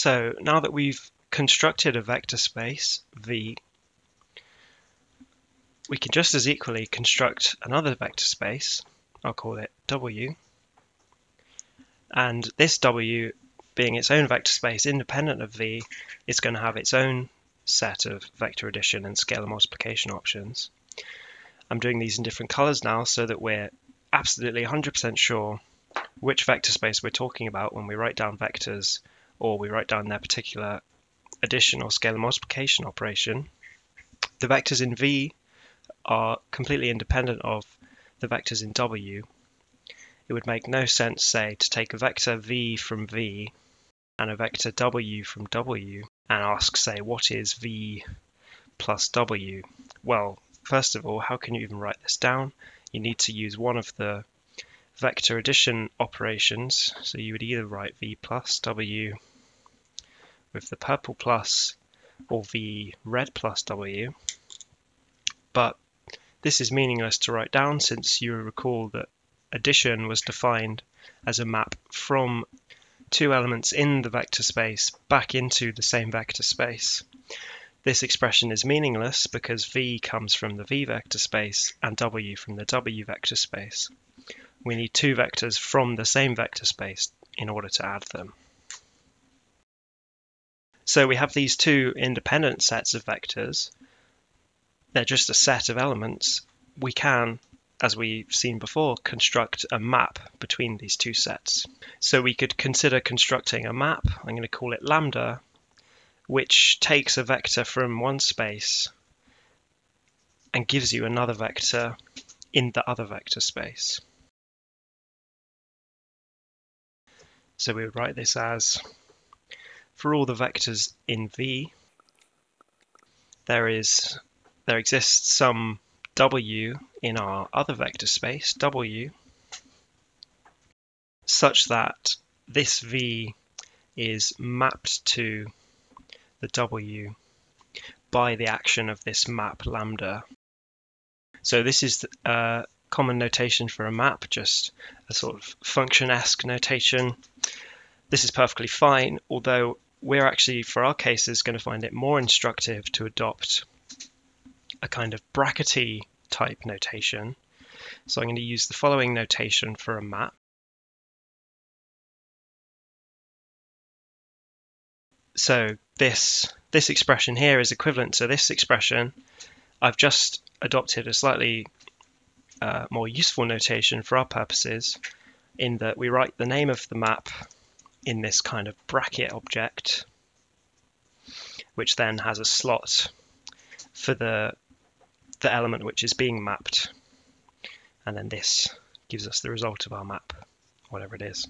So now that we've constructed a vector space V, we can just as equally construct another vector space, I'll call it W, and this W being its own vector space independent of V is going to have its own set of vector addition and scalar multiplication options. I'm doing these in different colors now so that we're absolutely 100% sure which vector space we're talking about when we write down vectors or we write down their particular addition or scalar multiplication operation. The vectors in V are completely independent of the vectors in W. It would make no sense, say, to take a vector V from V and a vector W from W and ask, say, what is V plus W? Well, first of all, how can you even write this down? You need to use one of the vector addition operations. So you would either write V plus W with the purple plus or the red plus W. But this is meaningless to write down since you recall that addition was defined as a map from two elements in the vector space back into the same vector space. This expression is meaningless because v comes from the v vector space and w from the w vector space. We need two vectors from the same vector space in order to add them. So we have these two independent sets of vectors. They're just a set of elements. We can as we've seen before, construct a map between these two sets. So we could consider constructing a map, I'm going to call it lambda, which takes a vector from one space and gives you another vector in the other vector space. So we would write this as, for all the vectors in V, there is there exists some w in our other vector space, w, such that this v is mapped to the w by the action of this map lambda. So this is a common notation for a map, just a sort of function-esque notation. This is perfectly fine, although we're actually, for our cases, going to find it more instructive to adopt a kind of brackety type notation. So I'm going to use the following notation for a map. So this, this expression here is equivalent to this expression. I've just adopted a slightly uh, more useful notation for our purposes in that we write the name of the map in this kind of bracket object, which then has a slot for the the element which is being mapped. And then this gives us the result of our map, whatever it is.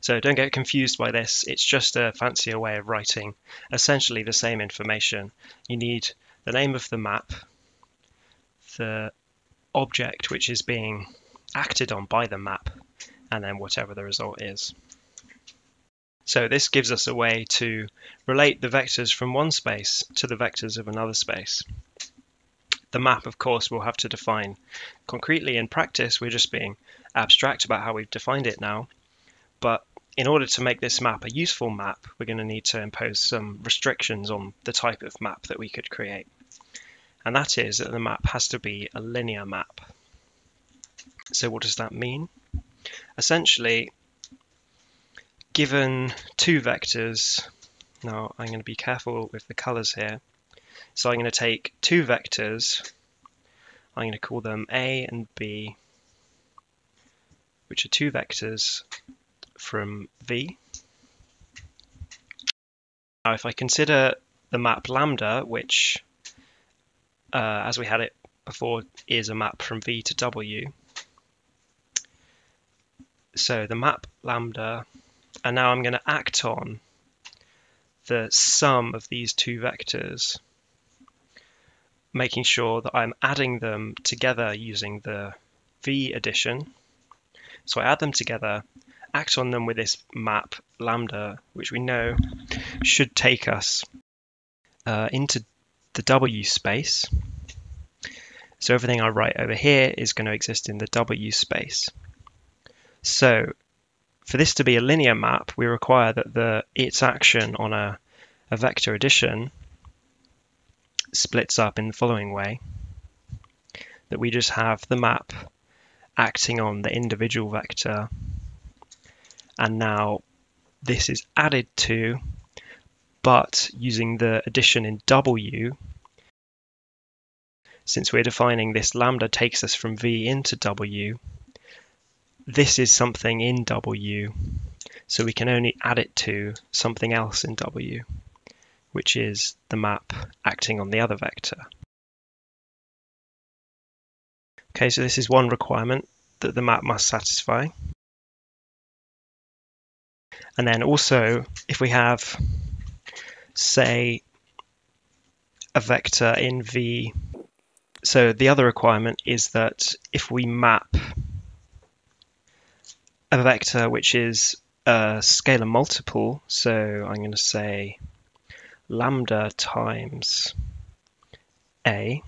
So don't get confused by this. It's just a fancier way of writing essentially the same information. You need the name of the map, the object which is being acted on by the map, and then whatever the result is. So this gives us a way to relate the vectors from one space to the vectors of another space. The map, of course, we'll have to define concretely in practice. We're just being abstract about how we've defined it now. But in order to make this map a useful map, we're going to need to impose some restrictions on the type of map that we could create. And that is that the map has to be a linear map. So what does that mean? Essentially, given two vectors, now I'm going to be careful with the colors here. So I'm going to take two vectors, I'm going to call them A and B, which are two vectors from V. Now if I consider the map lambda, which uh, as we had it before is a map from V to W, so the map lambda and now I'm going to act on the sum of these two vectors, making sure that I'm adding them together using the v addition. So I add them together, act on them with this map lambda, which we know should take us uh, into the w space. So everything I write over here is going to exist in the w space. So for this to be a linear map, we require that the its action on a, a vector addition splits up in the following way. That we just have the map acting on the individual vector and now this is added to but using the addition in W since we're defining this lambda takes us from V into W this is something in W, so we can only add it to something else in W, which is the map acting on the other vector. Okay, so this is one requirement that the map must satisfy. And then also, if we have, say, a vector in V, so the other requirement is that if we map a vector which is a scalar multiple. So I'm going to say lambda times a.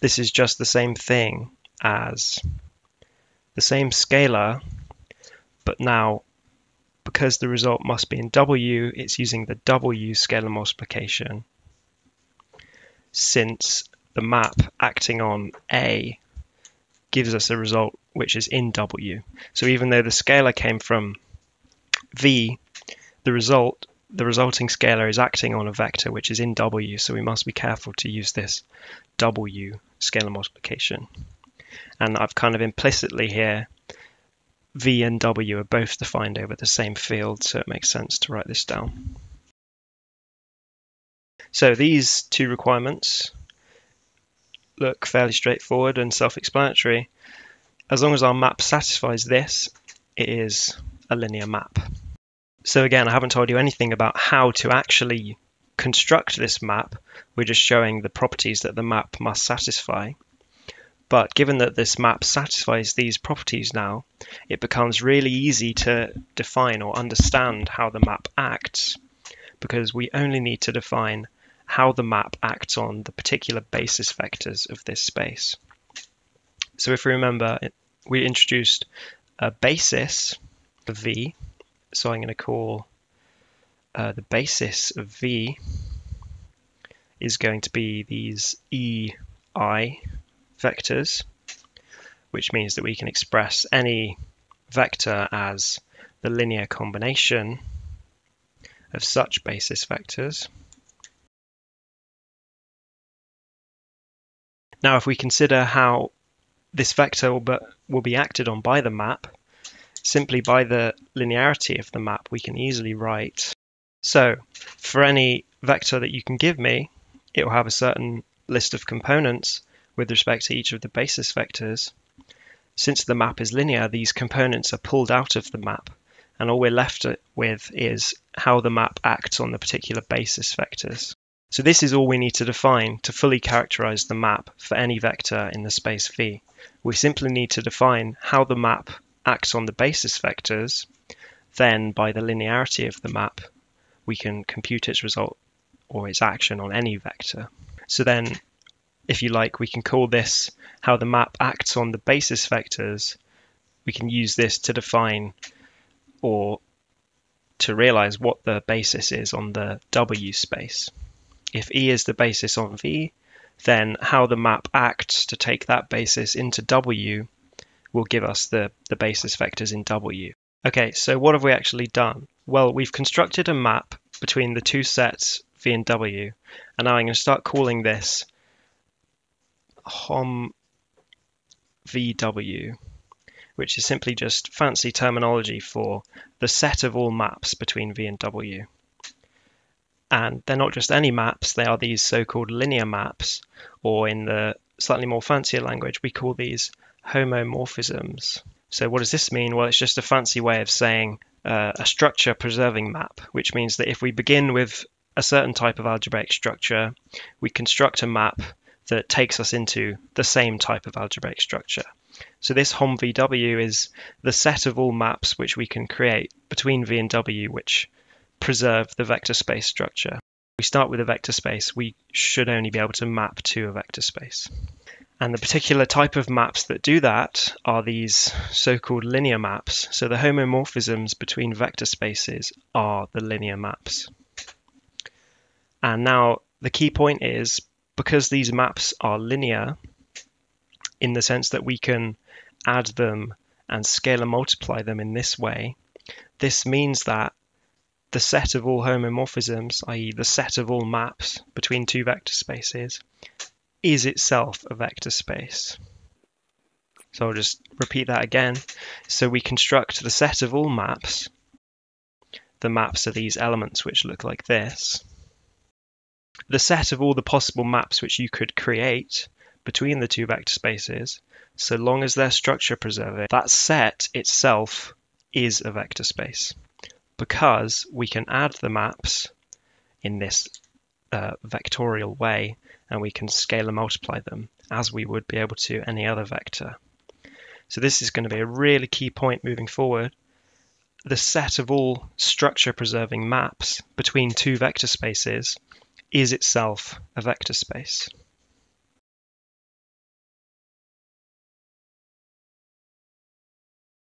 This is just the same thing as the same scalar, but now because the result must be in W, it's using the W scalar multiplication since the map acting on A gives us a result which is in W. So even though the scalar came from V, the result the resulting scalar is acting on a vector which is in W, so we must be careful to use this W scalar multiplication. And I've kind of implicitly here, V and W are both defined over the same field, so it makes sense to write this down. So these two requirements look fairly straightforward and self-explanatory, as long as our map satisfies this, it is a linear map. So again, I haven't told you anything about how to actually construct this map. We're just showing the properties that the map must satisfy. But given that this map satisfies these properties now, it becomes really easy to define or understand how the map acts because we only need to define how the map acts on the particular basis vectors of this space. So if we remember, we introduced a basis of V. So I'm going to call uh, the basis of V is going to be these EI vectors, which means that we can express any vector as the linear combination of such basis vectors. Now, if we consider how this vector will be, will be acted on by the map. Simply by the linearity of the map, we can easily write. So for any vector that you can give me, it will have a certain list of components with respect to each of the basis vectors. Since the map is linear, these components are pulled out of the map, and all we're left with is how the map acts on the particular basis vectors. So this is all we need to define to fully characterize the map for any vector in the space V. We simply need to define how the map acts on the basis vectors. Then, by the linearity of the map, we can compute its result or its action on any vector. So then, if you like, we can call this how the map acts on the basis vectors. We can use this to define or to realize what the basis is on the W space if E is the basis on V, then how the map acts to take that basis into W will give us the, the basis vectors in W. Okay, so what have we actually done? Well, we've constructed a map between the two sets V and W, and now I'm going to start calling this HOM VW, which is simply just fancy terminology for the set of all maps between V and W. And they're not just any maps, they are these so called linear maps, or in the slightly more fancier language, we call these homomorphisms. So, what does this mean? Well, it's just a fancy way of saying uh, a structure preserving map, which means that if we begin with a certain type of algebraic structure, we construct a map that takes us into the same type of algebraic structure. So this HOM VW is the set of all maps which we can create between V and W, which preserve the vector space structure. We start with a vector space, we should only be able to map to a vector space. And the particular type of maps that do that are these so-called linear maps. So the homomorphisms between vector spaces are the linear maps. And now the key point is because these maps are linear in the sense that we can add them and scalar multiply them in this way, this means that the set of all homomorphisms, i.e. the set of all maps between two vector spaces, is itself a vector space. So I'll just repeat that again. So we construct the set of all maps. The maps are these elements which look like this. The set of all the possible maps which you could create between the two vector spaces, so long as they're structure preserving, that set itself is a vector space because we can add the maps in this uh, vectorial way and we can scale and multiply them as we would be able to any other vector. So this is going to be a really key point moving forward. The set of all structure preserving maps between two vector spaces is itself a vector space.